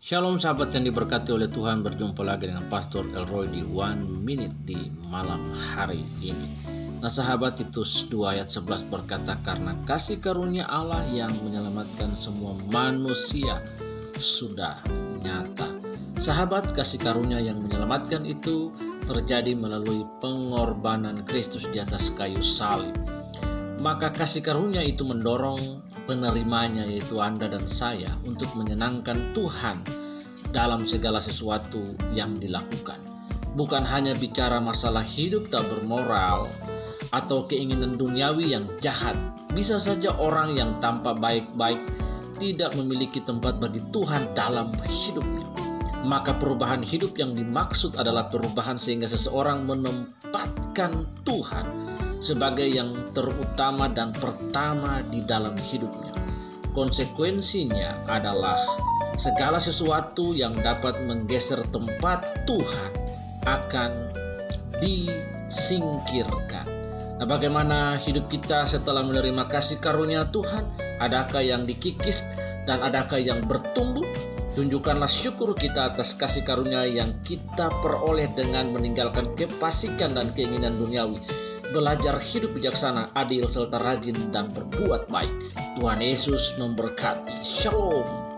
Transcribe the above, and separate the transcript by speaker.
Speaker 1: Shalom sahabat yang diberkati oleh Tuhan Berjumpa lagi dengan Pastor Elroy di One Minute di malam hari ini. Nah sahabat Titus 2 ayat 11 berkata Karena kasih karunia Allah yang menyelamatkan semua manusia sudah nyata. Sahabat kasih karunia yang menyelamatkan itu terjadi melalui pengorbanan Kristus di atas kayu salib maka kasih karunia itu mendorong penerimanya yaitu Anda dan saya untuk menyenangkan Tuhan dalam segala sesuatu yang dilakukan. Bukan hanya bicara masalah hidup tak bermoral atau keinginan duniawi yang jahat. Bisa saja orang yang tampak baik-baik tidak memiliki tempat bagi Tuhan dalam hidupnya. Maka perubahan hidup yang dimaksud adalah perubahan sehingga seseorang menempatkan Tuhan sebagai yang terutama dan pertama di dalam hidupnya. Konsekuensinya adalah segala sesuatu yang dapat menggeser tempat Tuhan akan disingkirkan. Nah, bagaimana hidup kita setelah menerima kasih karunia Tuhan? Adakah yang dikikis dan adakah yang bertumbuh? Tunjukkanlah syukur kita atas kasih karunia yang kita peroleh dengan meninggalkan kepasikan dan keinginan duniawi belajar hidup bijaksana, adil, serta rajin dan berbuat baik. Tuhan Yesus memberkati. Shalom.